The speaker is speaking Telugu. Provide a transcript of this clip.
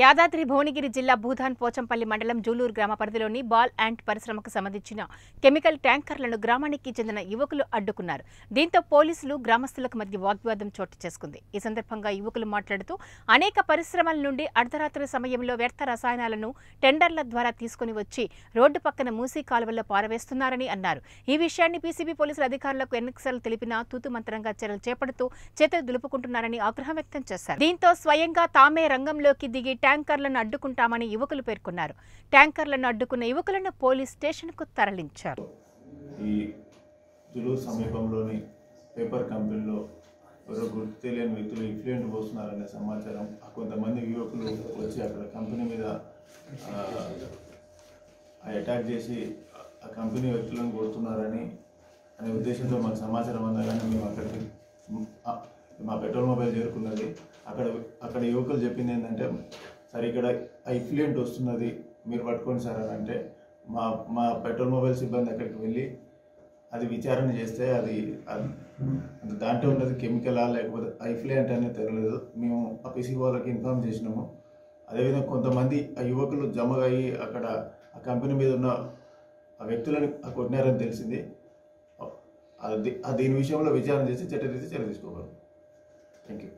యాదాద్రి భువనగిరి జిల్లా భూధాన్ పోచంపల్లి మండలం జూలూరు గ్రామ పరిధిలోని బాల్ అండ్ పరిశ్రమకు సంబంధించిన కెమికల్ ట్యాంకర్లను గ్రామానికి చెందిన యువకులు అడ్డుకున్నారు. దీంతో పోలీసులు గ్రామస్తులకు మధ్య వాగ్వాదం చోటు చేసుకుంది. ఈ సందర్భంగా యువకులు మాట్లాడుతూ అనేక పరిశ్రమల నుండి అర్ధరాత్రి సమయంలో వ్యర్థ రసాయనాలను టెండర్ల ద్వారా తీసుకుని వచ్చి రోడ్డు పక్కన మూసీ కాలువల్లో పారవేస్తున్నారని అన్నారు. ఈ విషయాన్ని పీసీబీ పోలీసులు అధికారులకు ఎన్నికలు తెలిపినా తూతు మంత్రంగా చర్యలు చేపడుతూ చేతులు దులుపుకుంటున్నారని ఆగ్రహం వ్యక్తం చేశారు. దీంతో స్వయంగా తామే రంగంలోకి దిగి ట్యాంకర్లను అడ్డుకుంటామని యువకులు పేర్కొన్నారు. ట్యాంకర్లను అడ్డుకున్న యువకులను పోలీస్ స్టేషన్కు తరలించారు. ఈ జులూరు సమీపంలోని పేపర్ కంపెనీలో ఎవరో గుర్తు తెలియని వ్యక్తులు ఇన్ఫ్లుయెంట్ పోస్తున్నారనే సమాచారం. కొంతమంది యువకులు వచ్చి అక్కడ కంపెనీ మీద ఆ, అటాక్ చేసి ఆ కంపెనీ వ్యక్తులను కొడుతున్నారని అనే ఉద్దేశంతో మాకు సమాచారం అందగానే మేము అక్కడికి మా పెట్రోల్ మొబైల్ చేరుకున్నది. అక్కడ అక్కడ యువకులు చెప్పింది ఏంటంటే సార్ ఇక్కడ ఐఫ్లియంట్ వస్తున్నది మీరు పట్టుకోండి సార్ అని అంటే మా మా పెట్రోల్ మొబైల్ సిబ్బంది అక్కడికి వెళ్ళి అది విచారణ చేస్తే అది దాంట్లో ఉన్నది కెమికలా లేకపోతే ఐఫ్లియంట్ అనేది తెలియలేదు. మేము ఆ పిసి వాళ్ళకి ఇన్ఫామ్ చేసినాము. అదేవిధంగా కొంతమంది ఆ యువకులు జమ అయ్యి అక్కడ ఆ కంపెనీ మీద ఉన్న ఆ వ్యక్తులను ఆ కొట్టినారని తెలిసింది. దీని విషయంలో విచారణ చేసి చట్టరీతి చర్య తీసుకోవాలి. Thank you